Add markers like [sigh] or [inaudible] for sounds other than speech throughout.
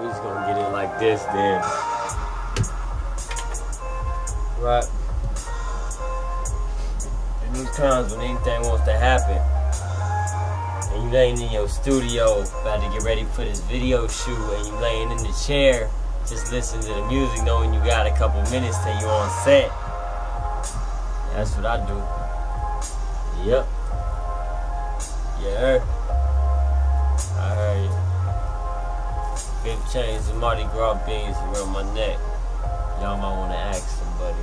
we just gonna get it like this then. Right. And these times when anything wants to happen, and you laying in your studio about to get ready for this video shoot, and you laying in the chair, just listening to the music, knowing you got a couple minutes till you on set. That's what I do. Yep. Yeah. Big chains and Mardi Gras beans around my neck. Y'all might want to ask somebody.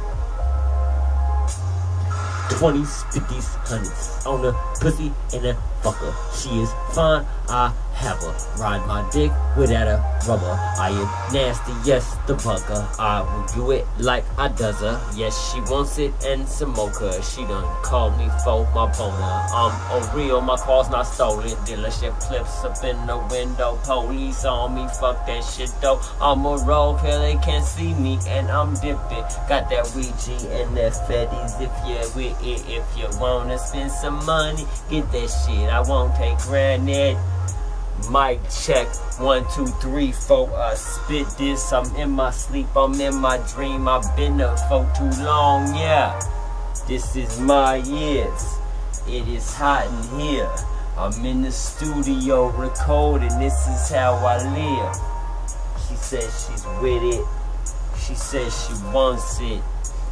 20s, 50s, 100s on the pussy and the fucker. She is fine, I have her. Ride my dick without a rubber. I am nasty, yes, the bugger. I will do it like I does her. Yes, she wants it and some mocha. She done called me for my boner. I'm a real, my car's not stolen. Dealership clips up in the window. Police on me, fuck that shit though. I'm a roll pill, they can't see me and I'm dipping. Got that Ouija and that Fetties if you're with it. If you wanna spend some money, get that shit. I won't take granted. Mic check, one, two, three, four. I spit this. I'm in my sleep, I'm in my dream. I've been up for too long, yeah. This is my years. It is hot in here. I'm in the studio recording. This is how I live. She says she's with it. She says she wants it.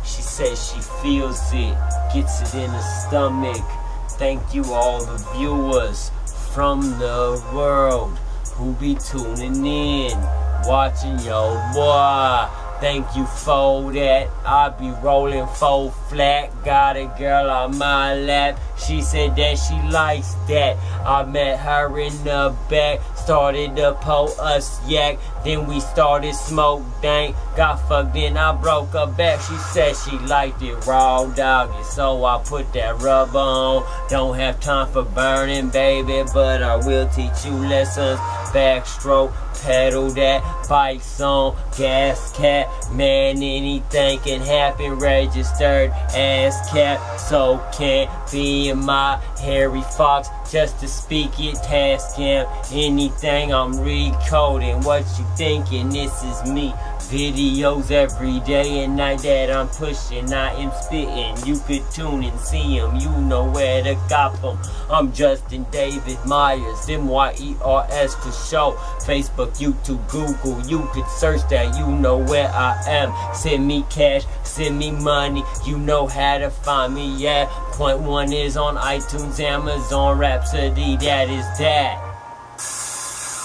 She says she feels it. Gets it in her stomach. Thank you all the viewers from the world who be tuning in, watching yo boy. Thank you for that. I be rolling full flat. Got a girl on my lap. She said that she likes that. I met her in the back. Started to pull us yak. Then we started smoke dank. Got fucked, then I broke her back. She said she liked it raw doggy. So I put that rub on. Don't have time for burning, baby. But I will teach you lessons. Backstroke, pedal that, bikes on, gas cap. Man, anything can happen. Registered ass cap. So can't be in my hairy fox just to speak it, task him anything I'm recoding. What you thinking? This is me. Videos every day and night that I'm pushing. I am spitting. You could tune and see them. You know where to cop them. I'm Justin David Myers, M-Y-E-R-S for show. Facebook, YouTube, Google. You could search that. You know where I am. Send me cash, send me money. You know how to find me. Yeah, point one is on iTunes, Amazon, Rhapsody. That is that.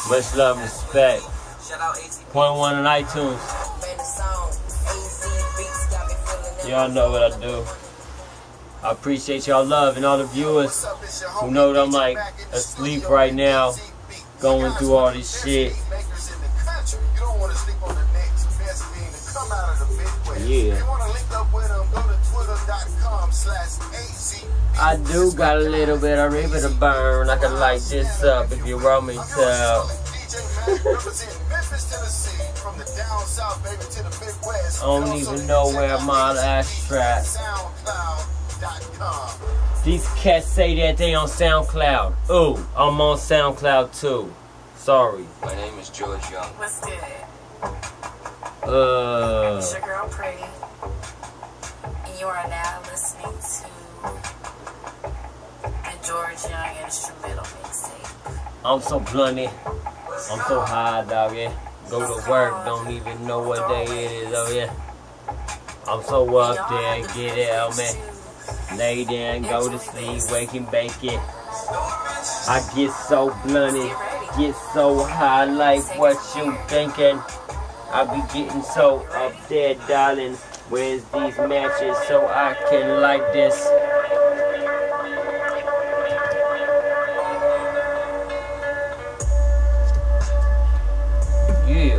Much love, respect. Point one on iTunes. Y'all know what I do. I appreciate y'all love and all the viewers who know that I'm like asleep right now, going through all this shit. Yeah. I do got a little bit of river to burn. I can light this up if you want me to. [laughs] I don't even know where my last track. These cats say that they on SoundCloud. Ooh, I'm on SoundCloud too. Sorry. My name is George Young. What's good? Uh. It's your girl Pretty. And you are now listening to the George Young Instrumental Mixtape. I'm so blunted. I'm so high, dog. Yeah. Go to work, don't even know what day it is. Oh yeah. I'm so up there, get it out, man. Lay down, go to sleep, wake and bake it. I get so blunted, get so high, like what you thinking? I be getting so up there, darling. Where's these matches so I can like this? Yeah.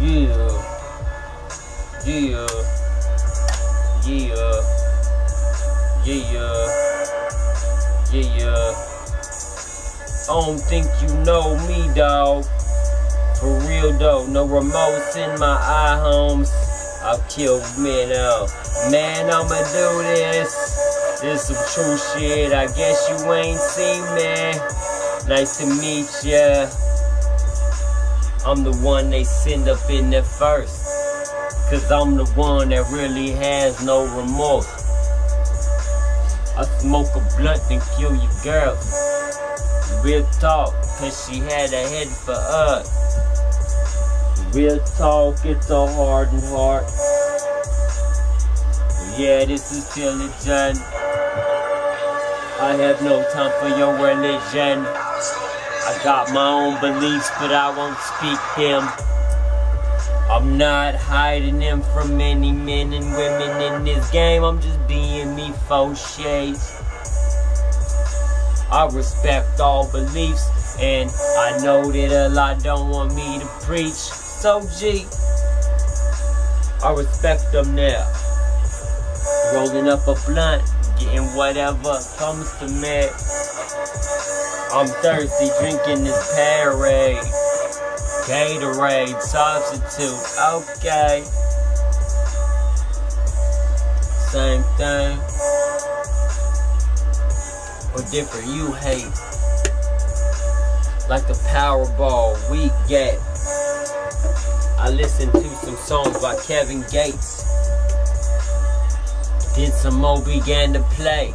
Yeah. Yeah. Yeah. Yeah. Yeah. I don't think you know me, dog. Though, no remotes in my eye homes. I'll kill men out. Man, I'ma do this. This some true shit. I guess you ain't seen me. Nice to meet ya. I'm the one they send up in there first. Cause I'm the one that really has no remorse. I smoke a blunt and kill your girl. Real talk, cause she had a head for us. Real talk, it's a hardened heart. Yeah, this is John. I have no time for your religion. I got my own beliefs, but I won't speak them. I'm not hiding them from any men and women in this game. I'm just being me for shades. I respect all beliefs, and I know that a lot don't want me to preach. So, G, I respect them now. Rolling up a blunt, getting whatever comes to me. I'm thirsty, drinking this Powerade. Gatorade, substitute, okay. Same thing. Or different, you hate. Like the Powerball we get. I listened to some songs by Kevin Gates. Then some more began to play.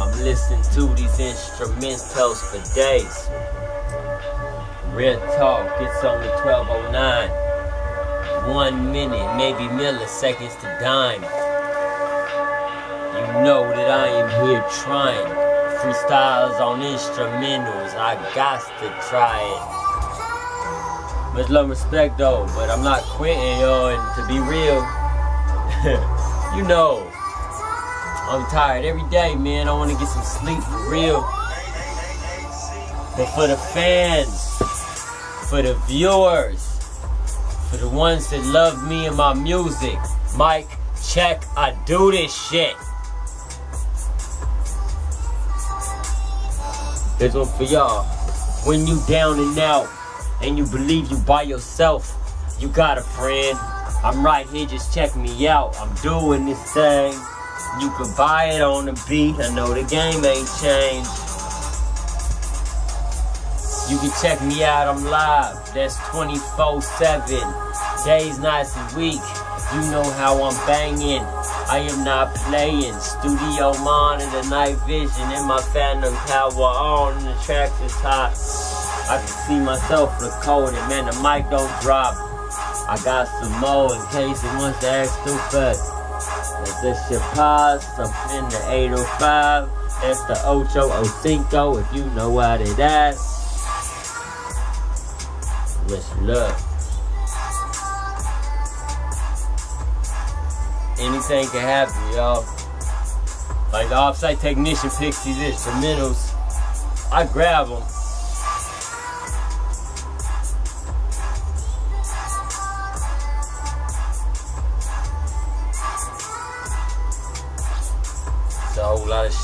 I'm listening to these instrumentals for days. Real talk, it's only 1209. One minute, maybe milliseconds to dime. You know that I am here trying. Freestyles on instrumentals, I got to try it. Much love respect though, but I'm not quitting, yo, and to be real, [laughs] you know, I'm tired every day, man. I want to get some sleep for real. But for the fans, for the viewers, for the ones that love me and my music, Mike, check, I do this shit. This one for y'all. When you down and out, and you believe you by yourself, you got a friend. I'm right here, just check me out. I'm doing this thing. You can buy it on the beat. I know the game ain't changed. You can check me out, I'm live. That's 24-7. Days, nights, and week. You know how I'm banging. I am not playing. Studio monitor, night vision, and my phantom power on. The tracks is hot. I can see myself recording, man. The mic don't drop. I got some more in case it wants to act stupid. Is this your pause? I'm in the 805. It's the Ocho Ocinco if you know what it is. Wish luck. Anything can happen, y'all. Like the offsite technician picks these instrumentals. I grab them.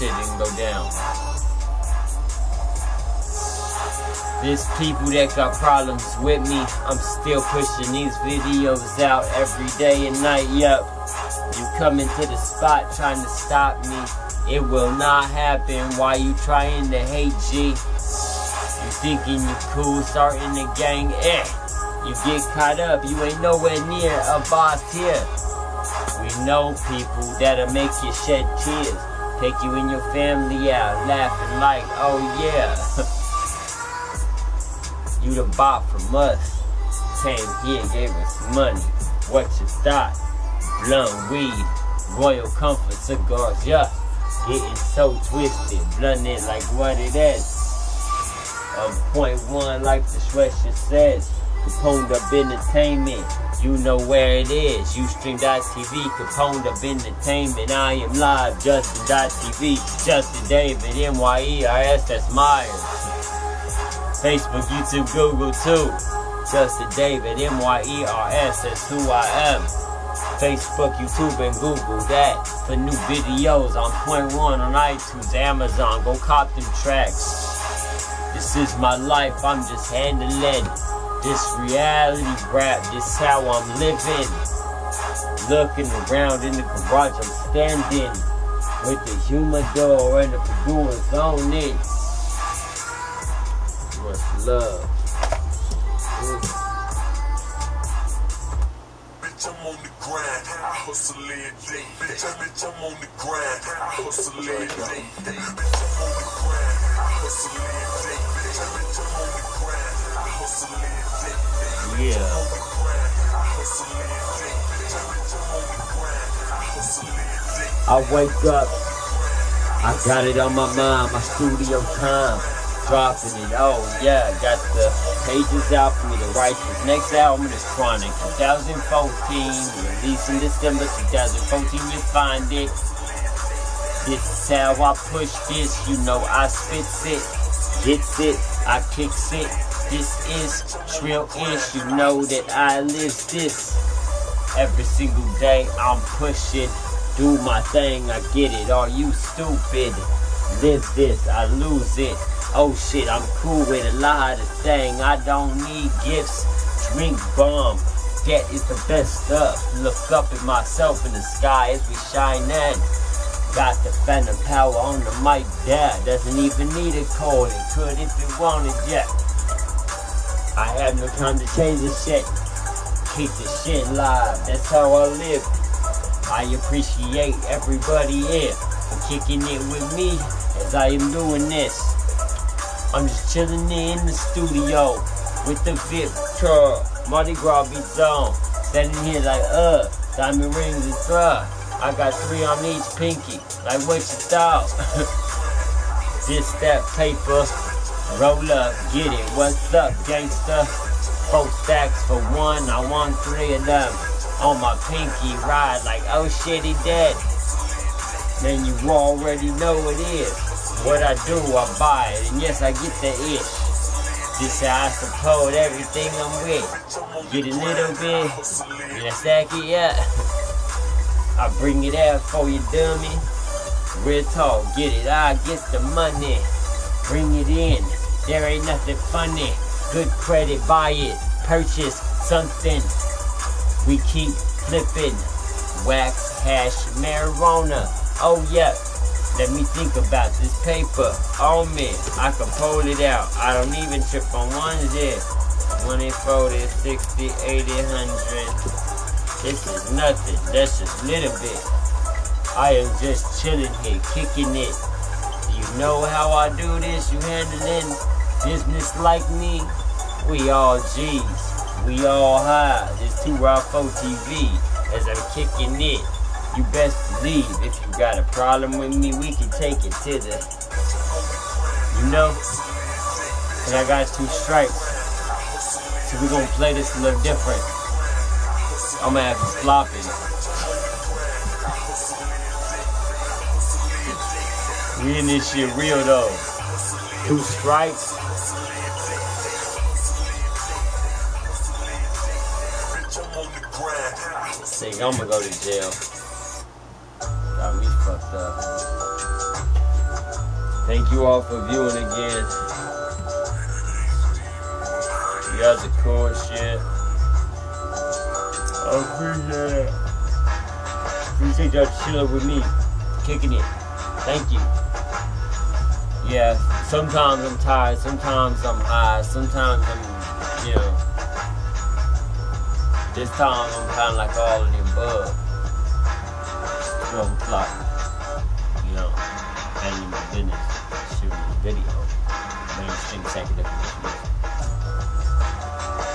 Shit can go down. There's people that got problems with me. I'm still pushing these videos out every day and night. Yep. You come into the spot trying to stop me. It will not happen. Why you trying to hate G? You thinking you cool, starting the gang, eh? You get caught up, you ain't nowhere near a boss here. We know people that'll make you shed tears. Take you and your family out, laughing like, oh yeah. [laughs] you the bop from us. Came here, gave us money. What you thought? Blunt weed, royal comfort cigars, yeah. Getting so twisted, blunted like what it is. Of point one, like the sweatshirt says. Capone Dub entertainment, you know where it is. Ustream.tv, Capone Dub entertainment. I am live, Justin.tv, Justin David, M-Y-E-R-S, that's Myers. Facebook, YouTube, Google too. Justin David, M-Y-E-R-S, that's who I am. Facebook, YouTube, and Google that for new videos on point one on iTunes, Amazon. Go cop them tracks. This is my life, I'm just handling this reality rap. This how I'm living. Looking around in the garage, I'm standing with the humidor and the Paduas on it. Much love. Bitch, I'm on the grind. I hustle every day. Bitch, bitch, I'm on the grind. I hustle every day. Bitch, I'm on the grind. I hustle every day. Bitch, day. I wake up, I got it on my mind, my studio time, dropping it. Oh yeah, got the pages out for me to write this next album is Chronic 2014, released in December 2014. You find it. This is how I push this, you know I spits it, gets it, I kicks it. This is trill ish, you know that I live this. Every single day I'm pushing, do my thing, I get it. Are you stupid? Live this, I lose it. Oh shit, I'm cool with a lot of thing. I don't need gifts. Drink bomb. That is the best stuff. Look up at myself in the sky as we shine that. Got the phantom power on the mic there. Doesn't even need a code. It could if it wanted, yeah. I have no time to change the shit. Keep the shit live. That's how I live. I appreciate everybody here for kicking it with me as I am doing this. I'm just chilling in the studio with the Victor Mardi Gras beats on. Standing here like, uh, diamond rings is bruh. I got three on each pinky. Like, what you thought? [laughs] this, that paper. Roll up, get it. What's up, gangsta? Four stacks for one. I want three of them on my pinky ride. Like, oh shit, he dead. Man, you already know it is. What I do, I buy it. And yes, I get the itch. This how I support everything I'm with. Get a little bit. Get a stack it, up. I bring it out for you, dummy. Real talk, get it. I get the money. Bring it in. There ain't nothing funny. Good credit, buy it. Purchase something. We keep flipping. Wax, hash, marijuana. Oh, yeah. Let me think about this paper. Oh, man. I can pull it out. I don't even trip on ones there. 20, 40, 60, 80, 100. This is nothing. That's just little bit. I am just chilling here, kicking it. You know how I do this? You handling business like me? We all G's. We all high. This 2 Rock 4 TV as I'm kicking it. You best believe if you got a problem with me, we can take it to the. You know? And I got two stripes. So we're gonna play this a little different. I'm gonna have you flopping. We in this shit real though. Two strikes. Think I'm gonna go to jail. Got me fucked up. Thank you all for viewing again. You guys are cool shit. I appreciate it. Appreciate y'all chilling with me. Kicking it. Thank you. Yeah, sometimes I'm tired, sometimes I'm high, sometimes I'm, you know, this time I'm kind of like all in the above. It's 12 o'clock. You know, handling my business, shooting a video. Mainstream second definition.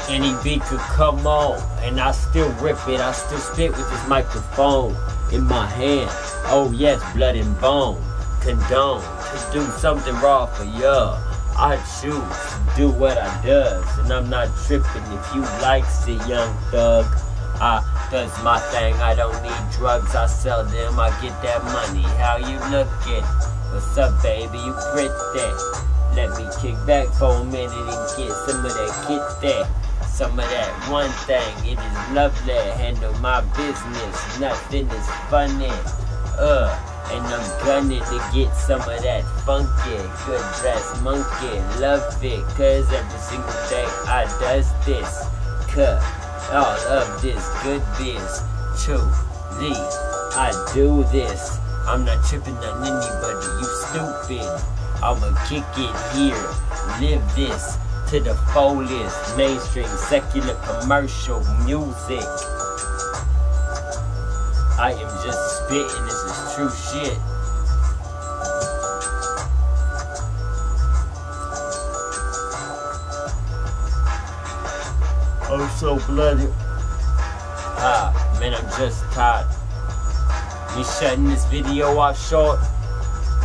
Any beat could come on, and I still rip it. I still spit with this microphone in my hand. Oh yes, blood and bone. Condone do something raw for ya. I choose do what I does, and I'm not tripping if you likes it, young thug. I does my thing. I don't need drugs. I sell them. I get that money. How you looking? What's up, baby? You pretty? Let me kick back for a minute and get some of that. Get that. Some of that one thing. It is lovely. Handle my business. Nothing is funny. Uh. And I'm gunning to get some of that funky, good dress monkey. Love it, cause every single day I does this. Cut all of this good biz. Truly, I do this. I'm not tripping on anybody, you stupid. I'ma kick it here, live this. to the fullest. Mainstream, secular, commercial music. I am just spitting, this is true shit. I'm so bloody. Ah, man, I'm just tired. Me shutting this video off short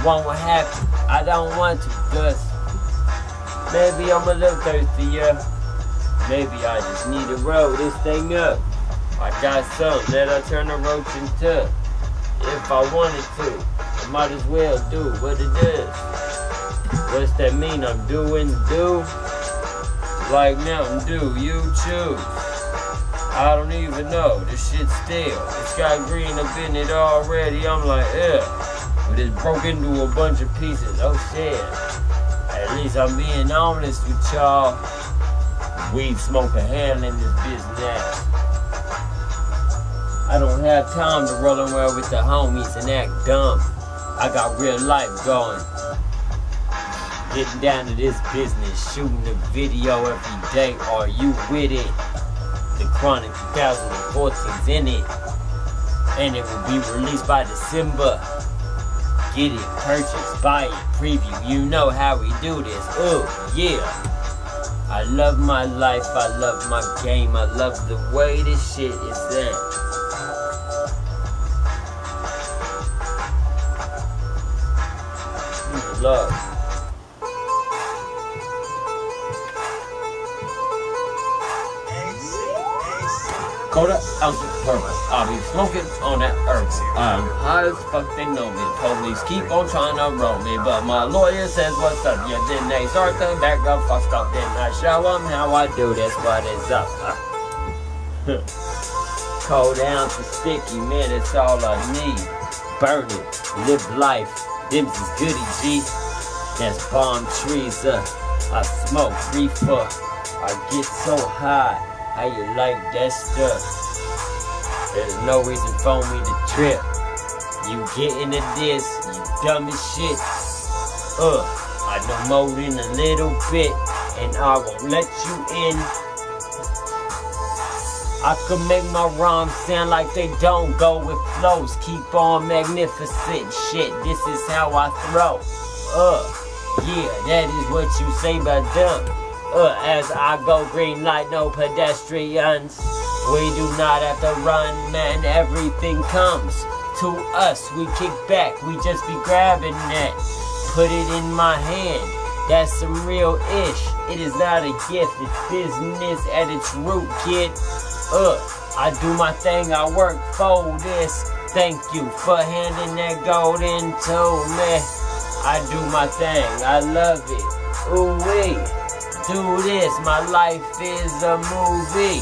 won't happen. I don't want to, cause maybe I'm a little thirsty, yeah. Maybe I just need to roll this thing up. I got something that I turn a roach into. If I wanted to, I might as well do what it is. What's that mean? I'm doing do? Like Mountain Dew, you choose. I don't even know. This shit still. It's got green up in it already. I'm like, yeah. But it's broke into a bunch of pieces. Oh shit. At least I'm being honest with y'all. Weed smoking handling this business. I don't have time to roll around with the homies and act dumb. I got real life going. Getting down to this business, shooting a video every day. Are you with it? The Chronic 2014's in it. And it will be released by December. Get it, purchase, buy it, preview. You know how we do this. Oh, yeah. I love my life, I love my game, I love the way this shit is in. Love. Coda ounce of purple. I'll be smoking on that herb. I'm high as fuck, they know me. Police keep on trying to roll me, but my lawyer says what's up. Yeah, then they start to back up, fucked up. Then I show them how I do this, what is up. [laughs] Cold ounce of sticky, man, that's all I need. Burn it, live life. Them's is goody G. That's palm trees, uh. I smoke reefer. I get so high. How you like that stuff? There's no reason for me to trip. You get into this, you dumb as shit. Uh, I know more than a little bit, and I won't let you in. I could make my rhymes sound like they don't go with flows. Keep on magnificent shit. This is how I throw. Uh, yeah, that is what you say about them. Uh, as I go green light, no pedestrians. We do not have to run, man. Everything comes to us. We kick back. We just be grabbing that. Put it in my hand. That's some real ish. It is not a gift. It's business at its root, kid. Uh, I do my thing. I work for this. Thank you for handing that gold into me. I do my thing. I love it. Ooh wee do this, my life is a movie.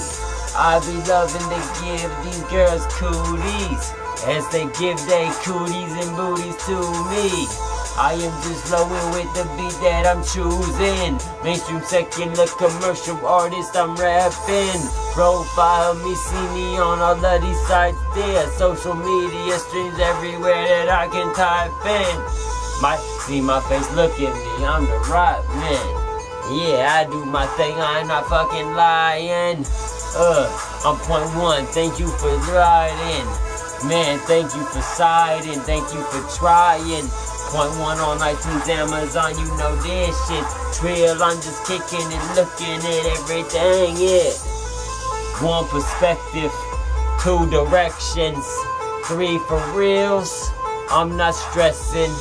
I be loving to give these girls cooties as they give their cooties and booties to me. I am just flowing with the beat that I'm choosing. Mainstream secular commercial artist, I'm rapping. Profile me, see me on all of these sites there. Social media streams everywhere that I can type in. Might see my face, look at me, I'm the right man. Yeah, I do my thing, I'm not fucking lying. Uh, I'm point one, thank you for riding. Man, thank you for siding, thank you for trying. Point one on iTunes, Amazon, you know this shit. Trill, I'm just kicking and looking at everything, yeah. One perspective, two directions, three for reals. I'm not stressing,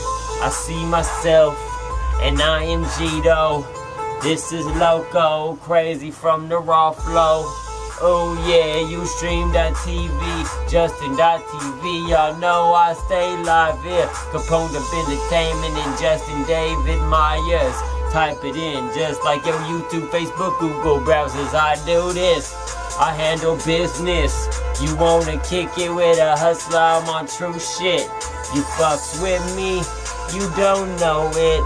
I see myself, and I am Gito. This is Loco, crazy from the raw flow. Oh yeah, Ustream.tv, Justin.tv. Y'all know I stay live here. Capone Dub Entertainment and Justin David Myers. Type it in just like your YouTube, Facebook, Google browsers. I do this. I handle business. You wanna kick it with a hustler? I'm on true shit. You fucks with me, you don't know it.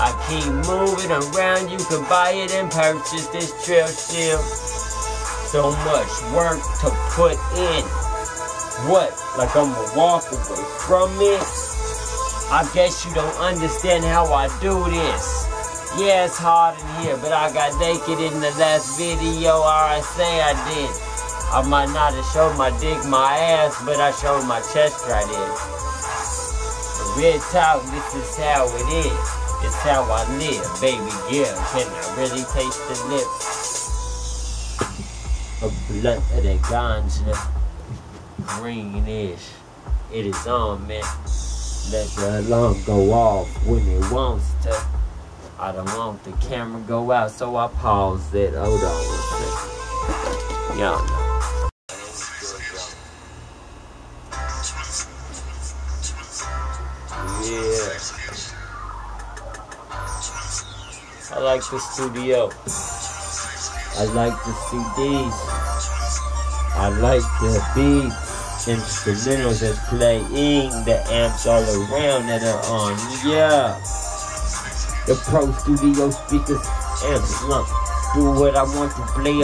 I keep moving around, you can buy it and purchase this trail shield. So much work to put in. What? Like I'm gonna walk away from it? I guess you don't understand how I do this. Yeah, it's hard in here, but I got naked in the last video, or I say I did. I might not have showed my dick, my ass, but I showed my chest right in. Real talk, this is how it is. It's how I live, baby girl. Can I really taste the lips? A blunt of that ganja, greenish. It is on, man. Let the alarm go off when it wants to. I don't want the camera go out, so I pause it. Hold on. Y'all know. Yeah. I like the studio. I like the CDs. I like the beats, instrumentals that's playing, the amps all around that are on. Yeah. The Pro Studio speakers and slump. Do what I want to play.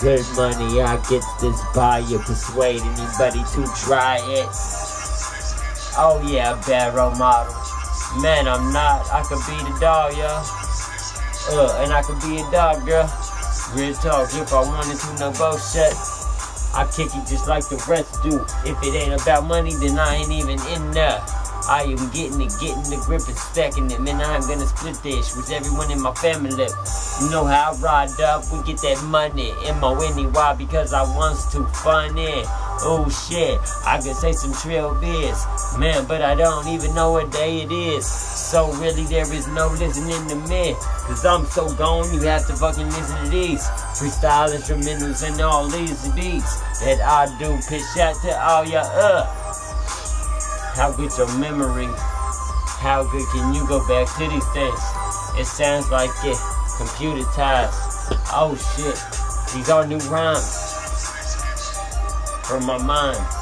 Good money, I get this buyer. Persuade anybody to try it. Oh yeah, bad role model. Man, I'm not. I could be the dog, yeah. Uh, and I could be a dog, girl. Real talk, if I wanted to, no bullshit. I kick it just like the rest do. If it ain't about money, then I ain't even in there. I am getting it, getting the grip and stacking it. Man, I'm gonna split this with everyone in my family. You know how I ride up, we get that money. in my M-O-N-E, why? Because I wants to fun it. Oh shit, I could say some trill bits. Man, but I don't even know what day it is. So really there is no listening to me. Cause I'm so gone, you have to fucking listen to these. Freestyle instrumentals and all these beats that I do. Pitch out to all ya uh. How good your memory? How good can you go back to these things? It sounds like it computerized. Oh shit, these are new rhymes from my mind.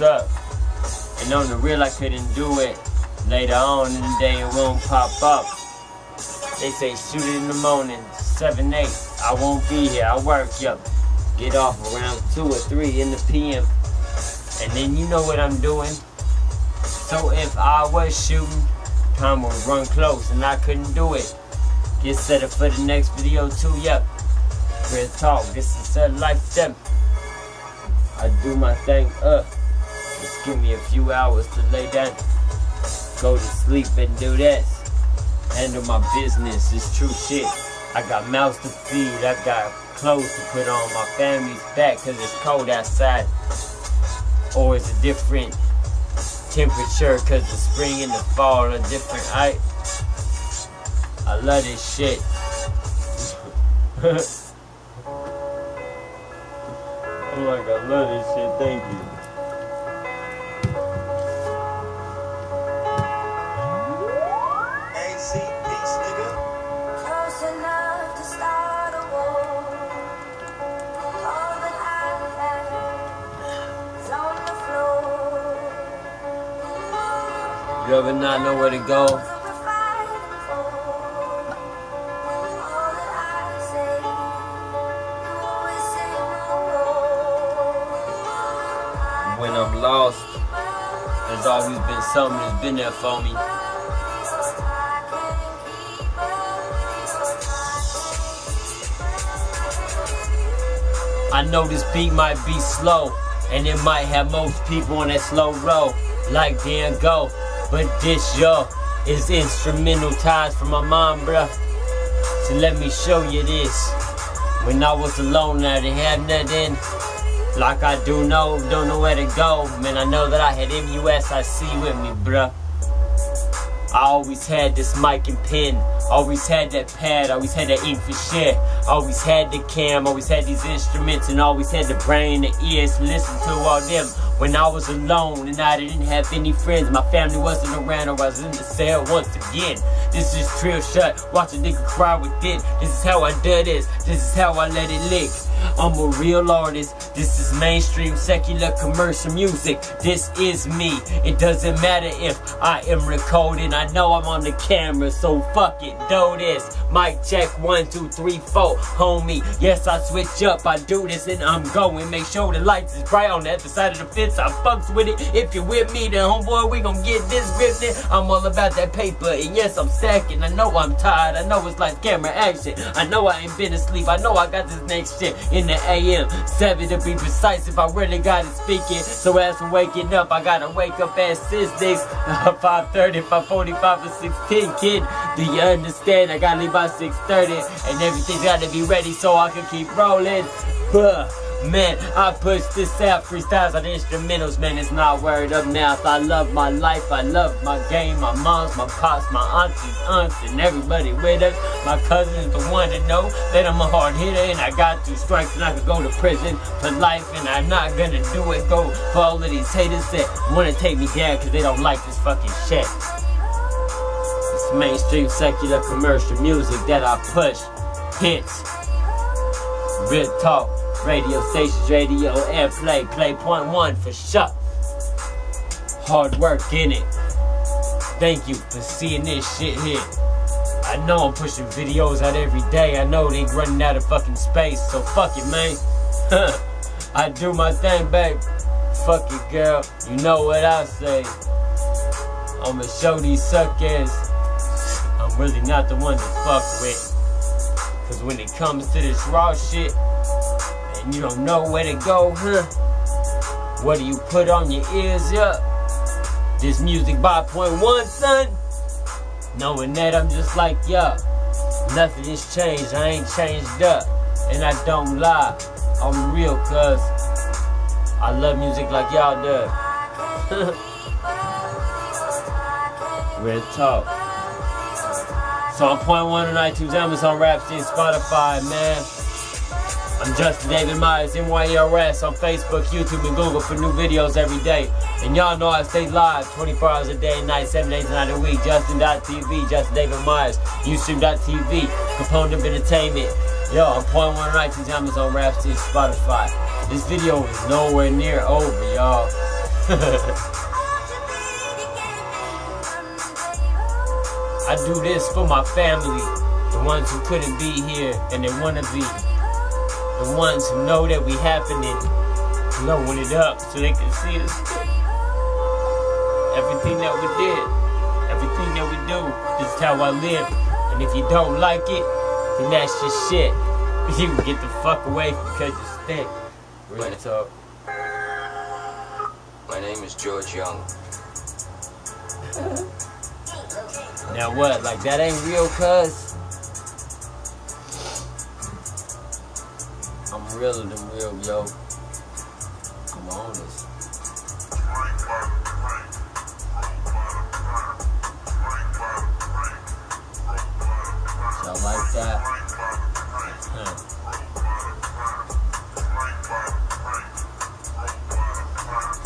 Up? And on the real, I couldn't do it. Later on in the day, it won't pop up. They say shoot it in the morning, 7, 8. I won't be here. I work, yup. Get off around 2 or 3 in the PM. And then you know what I'm doing. So if I was shooting, time would run close and I couldn't do it. Get set up for the next video too, yep. Real talk, this is set like them. I do my thing up. Just give me a few hours to lay down, go to sleep and do this. Handle my business, it's true shit. I got mouths to feed, I got clothes to put on, my family's back cause it's cold outside. Or it's a different temperature cause the spring and the fall are different. I, I love this shit. [laughs] I'm like, I love this shit, thank you. You ever not know where to go? When I'm lost, there's always been something that's been there for me. I know this beat might be slow, and it might have most people on that slow roll, like Dan Go. But this, yo, is instrumental ties for my mom, bruh. So let me show you this. When I was alone, I didn't have nothing. Like I do know, don't know where to go. Man, I know that I had MUSIC with me, bruh. I always had this mic and pen, always had that pad, always had that ink for shit, always had the cam, always had these instruments, and always had the brain, the ears to listen to all them. When I was alone and I didn't have any friends, my family wasn't around or I was in the cell once again. This is Trill Shut, watch a nigga cry with it. This is how I do this, this is how I let it lick. I'm a real artist. This is mainstream secular commercial music. This is me. It doesn't matter if I am recording. I know I'm on the camera, so fuck it. Do this. Mic check one, two, three, four. Homie, yes, I switch up. I do this and I'm going. Make sure the lights is bright on the other side of the fence. I fucks with it. If you're with me, then homeboy, we gon' get this gripping. I'm all about that paper. And yes, I'm stacking. I know I'm tired. I know it's like camera action. I know I ain't been asleep. I know I got this next shit in the AM. Seven to be precise if I really gotta speak it. So as I'm waking up, I gotta wake up at [laughs] 6, 6 5.30, 5.45 or 16, kid. Do you understand? I gotta leave by 6.30 and everything's gotta be ready so I can keep rolling. Buh. Man, I push this out, freestyles on instrumentals, man, it's not word of mouth. I love my life, I love my game, my moms, my pops, my aunties, aunts, and everybody with us. My cousin's the one to know that I'm a hard hitter and I got two strikes and I could go to prison for life and I'm not gonna do it. Go for all of these haters that wanna take me down cause they don't like this fucking shit. It's mainstream secular commercial music that I push. Hits. Real talk. Radio stations, radio airplay, play point one for sure. Hard work in it. Thank you for seeing this shit here. I know I'm pushing videos out every day. I know they running out of fucking space, so fuck it, man. I do my thing, babe. Fuck it, girl. You know what I say. I'ma show these suckers I'm really not the one to fuck with. Cause when it comes to this raw shit, and you don't know where to go, huh? What do you put on your ears up? This music by point one, son. Knowing that I'm just like y'all. Nothing has changed, I ain't changed up. And I don't lie. I'm real cuz I love music like y'all do. [laughs] Real talk. So on point one on iTunes, Amazon Rhapsody, Spotify, man. I'm Justin David Myers, NYERS on Facebook, YouTube, and Google for new videos every day. And y'all know I stay live 24 hours a day and night, 7 days a night a week. Justin.tv, Justin David Myers, YouTube.tv, Capone Dub Entertainment. Yo, I'm point one on iTunes, Amazon Rhapsody, Spotify. This video is nowhere near over, y'all. I do this for my family, the ones who couldn't be here and they wanna be, the ones who know that we happening, blowing it up so they can see us. Everything that we did, everything that we do, this is how I live. And if you don't like it, then that's your shit. [laughs] You can get the fuck away because you stink. Real talk. My name is George Young. Now what? Like that ain't real, cuz? Realer than real, yo. I'm honest. Y'all like that?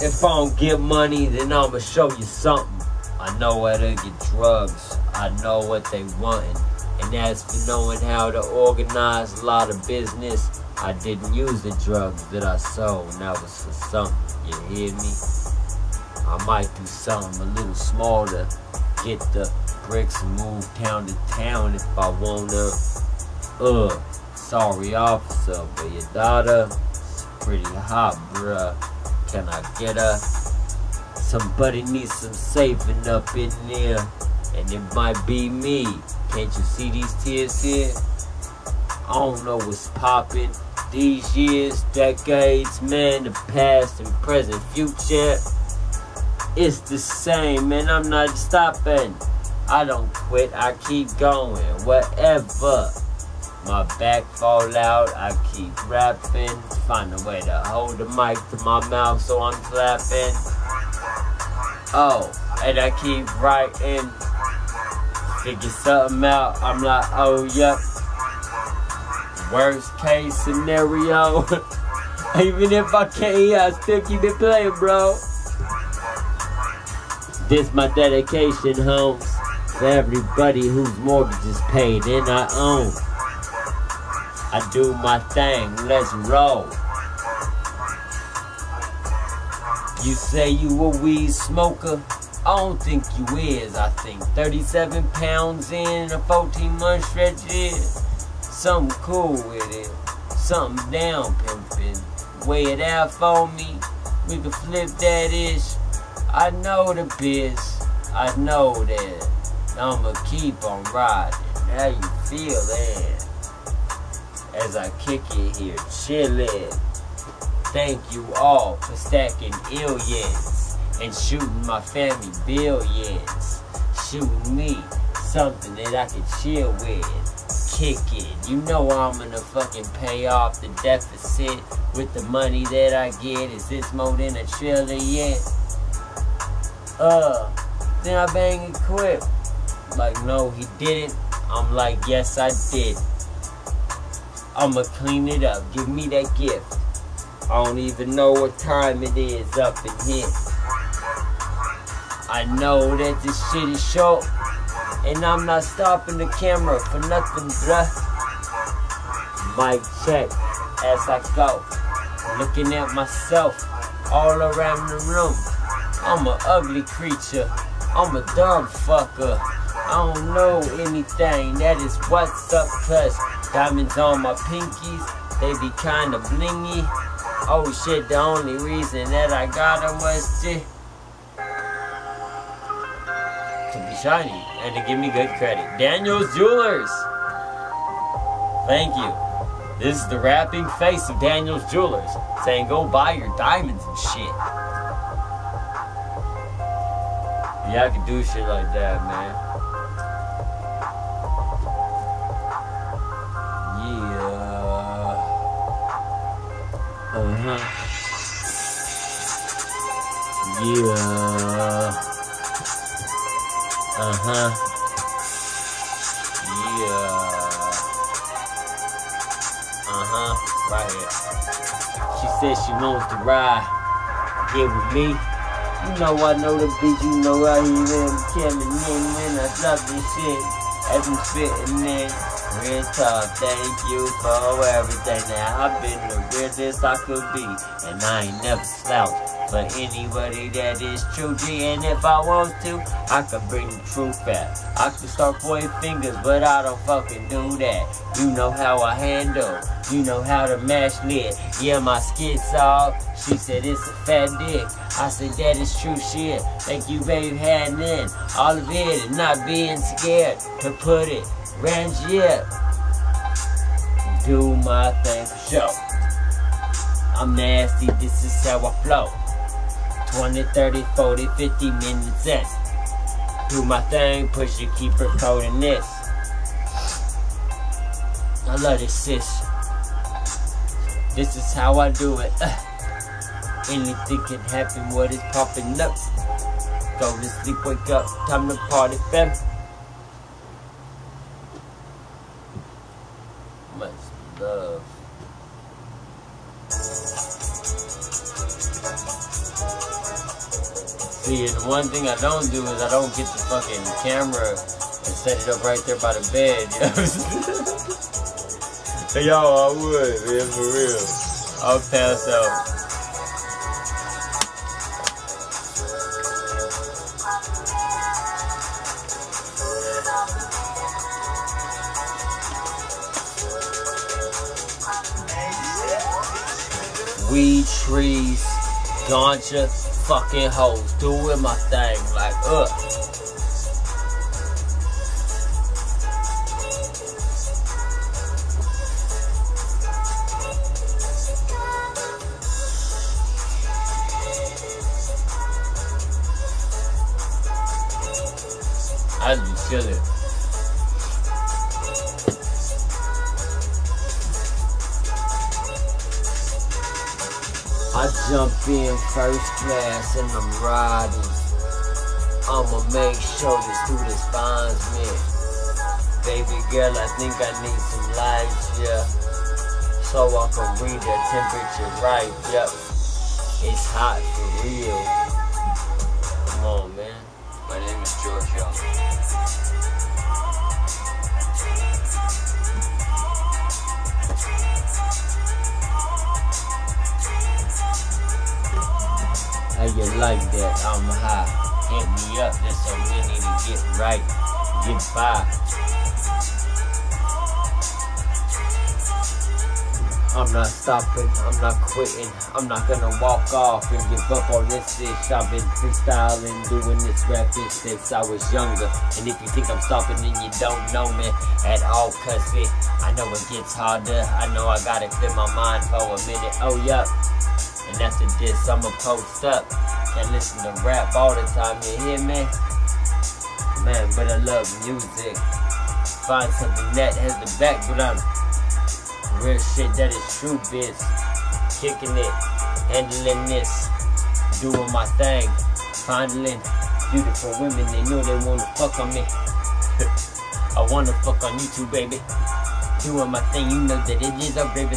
If I don't get money, then I'ma show you something. I know where to get drugs. I know what they wantin'. And as for knowing how to organize a lot of business, I didn't use the drugs that I sold. And that was for something. You hear me? I might do something a little smaller. Get the bricks and move town to town if I wanna. Uh, sorry officer, but your daughter is pretty hot, bruh. Can I get her? Somebody needs some saving up in there. And it might be me. Can't you see these tears here? I don't know what's popping. These years, decades, man, the past and present future. It's the same, man. I'm not stopping. I don't quit. I keep going. Whatever. My back fall out, I keep rapping. Find a way to hold the mic to my mouth so I'm clapping. Oh, and I keep writing. Figure something out, I'm like, oh, yep. Worst case scenario. [laughs] Even if I can't, I still keep it playing, bro. This my dedication, homes. To everybody whose mortgage is paid and I own. I do my thing, let's roll. You say you a weed smoker? I don't think you is, I think 37 pounds in a 14 month stretch is something cool with it. Something down pimpin'. Weigh it out for me. We can flip that ish. I know the biz. I know that. I'ma keep on riding. How you feel that? As I kick it here, chillin'. Thank you all for stacking illions and shooting my family billions. Shooting me something that I can chill with. Kick it. You know I'm gonna fucking pay off the deficit with the money that I get. Is this more than a trillion? Uh, then I bang and quit. Like, no, he didn't. I'm like, yes, I did. I'ma clean it up. Give me that gift. I don't even know what time it is up in here. I know that this shit is short, and I'm not stopping the camera for nothing, bruh. Mic check as I go, looking at myself all around the room. I'm an ugly creature. I'm a dumb fucker. I don't know anything. That is what's up, cuz diamonds on my pinkies. They be kinda blingy. Oh shit, the only reason that I got them was to, to be shiny and to give me good credit. Daniel's Jewelers. Thank you. This is the rapping face of Daniel's Jewelers saying go buy your diamonds and shit. Yeah, I can do shit like that, man. Yeah. Uh-huh. Yeah. Uh-huh. Yeah. Uh-huh. Right here. She said she wants to ride. Get with me. You know I know the bitch, you know I hear them coming in when I drop this shit. As I'm spitting in. Real talk, thank you for everything. Now I've been the realest I could be. And I ain't never slouched for anybody that is true G. And if I want to, I can bring the truth back. I can start pointing fingers, but I don't fucking do that. You know how I handle. You know how to mash lit. Yeah, my skit's off. She said it's a fat dick. I said that is true shit. Thank you, baby, handling all of it and not being scared to put it. Ranch yet. Do my thing for sure. I'm nasty, this is how I flow. 20, 30, 40, 50 minutes in. Do my thing, push it, keep recording this. I love this sis. This is how I do it. Uh, anything can happen, what is popping up? Go to sleep, wake up, time to party, fam. Much love. See, the one thing I don't do is I don't get the fucking camera and set it up right there by the bed. You know? Yo, I would, man, for real. I'll pass out. Weed trees, ganja, fucking hoes, doing my thing, like, ugh. I just chilling. First class and I'm riding. I'ma make sure this student finds me. Baby girl, I think I need some lights, yeah. So I can read the temperature right, yep. It's hot for real. Like that? I'm high. Hit me up, there's so many to get right, get by. I'm not stopping, I'm not quitting, I'm not gonna walk off and give up on this ish. I've been freestyling, doing this rap rapping since I was younger. And if you think I'm stopping, then you don't know me at all, cause it, I know it gets harder. I know I gotta clear my mind for a minute. Oh, yup. And that's after this, I'ma post up. Can't listen to rap all the time, you hear me? Man, but I love music. Find something that has the background. Real shit that is true, bitch. Kicking it, handling this, doing my thing. Finding beautiful women, they know they wanna fuck on me. [laughs] I wanna fuck on you too, baby. Doing my thing, you know that it is a baby.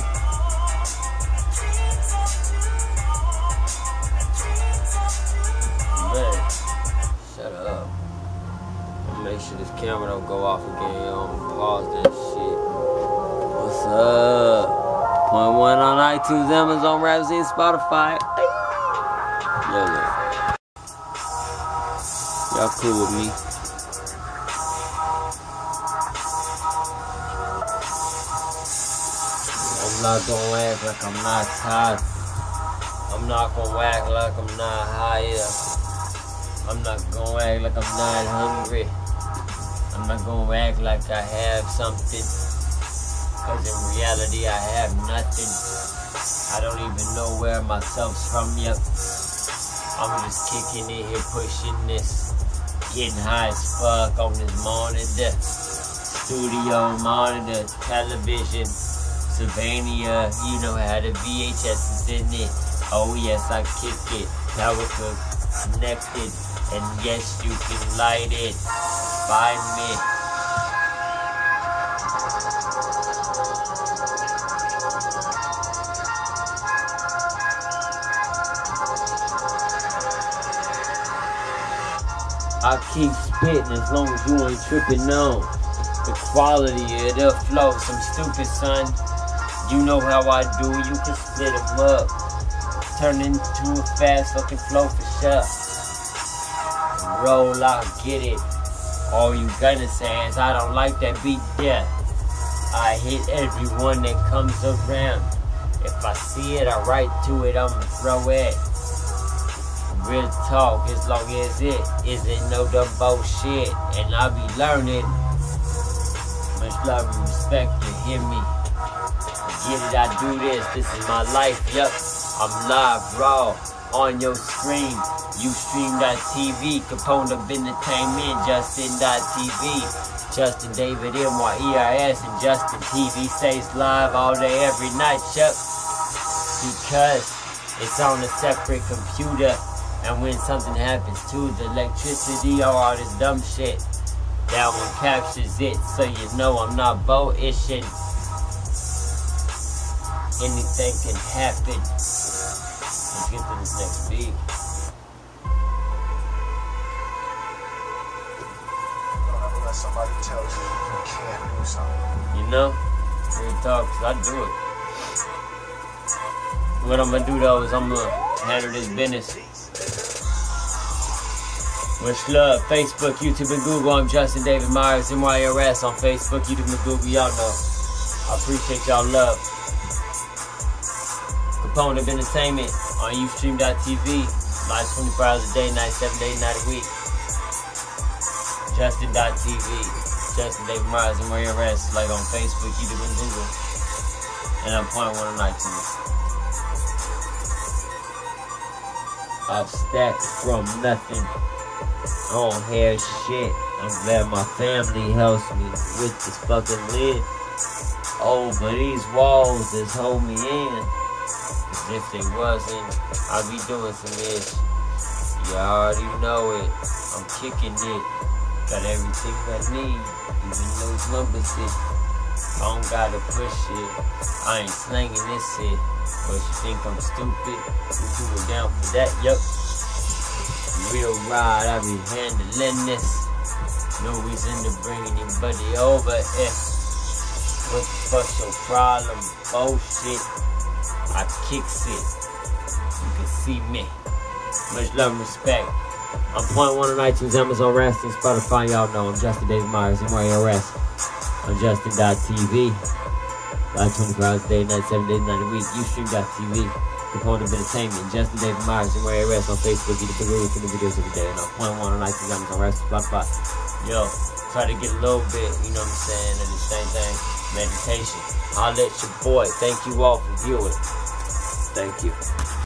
Camera don't go off again. Gonna pause that shit. What's up? Point one on iTunes, Amazon, Rhapsody, and Spotify. Yo, yo. Y'all cool with me? I'm not gonna act like I'm not tired. I'm not gonna act like I'm not higher. I'm not gonna act like I'm not hungry. I'm not gonna act like I have something. Cause in reality I have nothing. I don't even know where myself's from yet. I'm just kicking it here, pushing this. Getting high as fuck on this monitor. Studio monitor, television. Sylvania, you know how the VHS is in it. Oh yes, I kick it. Now we're connected. And yes, you can light it. Find me. I keep spitting as long as you ain't tripping on the quality of the flow. Some stupid son, you know how I do. You can split them up, turn into a fast fucking flow for sure. Roll out, get it. All you gonna say is I don't like that beat. Yeah, I hit everyone that comes around. If I see it, I write to it. I'ma throw it. Real talk, as long as it isn't no dumb bullshit, and I be learning. Much love and respect, you hear me? Get it, I do this. This is my life. Yup, I'm live, raw on your screen. Ustream.tv, Capone Dub Entertainment, Justin.tv, Justin David M-Y-E-R-S, and Justin TV stays live all day, every night, yup. Because it's on a separate computer. And when something happens to the electricity or all this dumb shit, that one captures it so you know I'm not bullshitting. Anything can happen. Let's get to this next beat. Somebody tell you you can't do something. You know? Real talk, 'cause I do it. What I'm gonna do though is I'm gonna handle this business. Much love. Facebook, YouTube, and Google. I'm Justin David Myers, MYRS on Facebook, YouTube, and Google. Y'all know. I appreciate y'all love. Capone Dub Entertainment on Ustream.tv. Live 24 hours a day, night, 7 days, night a week. Justin.tv. Justin David Myers, MYRS. Like on Facebook, YouTube, and Google. And I'm point one on iTunes. I've stacked from nothing. I don't have shit. I'm glad my family helps me with this fucking lid. Oh, Over these walls that hold me in. Cause If they wasn't, I'd be doing some ish. You already know it. I'm kicking it. Got everything I need. Even those numbers hit. I don't gotta push it. I ain't slanging this shit. But you think I'm stupid? You going down for that? Yup. Real ride, I be handling this. No reason to bring anybody over here. What the fuck's your problem? Bullshit. I kicks it. You can see me. Much love and respect. I'm point one on iTunes, Amazon Rest, and Spotify. Y'all know I'm Justin David Myers and Mario Rest on Justin.tv. Live 24 hours a day, night, 7 days, night a week. Ustream.tv. Capone Dub entertainment. Justin David Myers and Rest on Facebook. Get the videos and the videos every day. And I'm point one on iTunes, Amazon Rest, Spotify. Yo, try to get a little bit, you know what I'm saying, of the same thing. Meditation. I'll let your boy. Thank you all for viewing. Thank you.